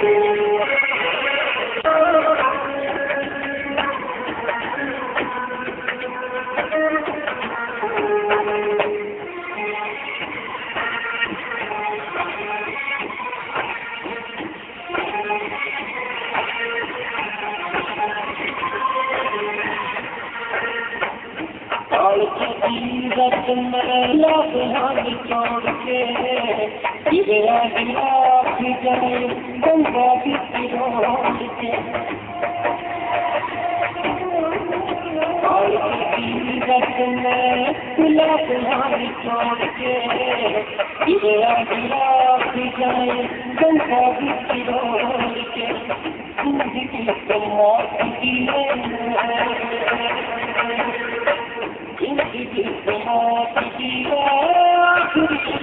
توهان جي ذات ۾ لاھن ھاڻي ڪاڙي भी गए गंगा जी की रोड पे और तीरथ में खुला गुलाबी छोड़ के गिरा गिरा भी गए गंगा जी की रोड के जिंदगी तो मौत की जिंदगी तो मौत की आखिरी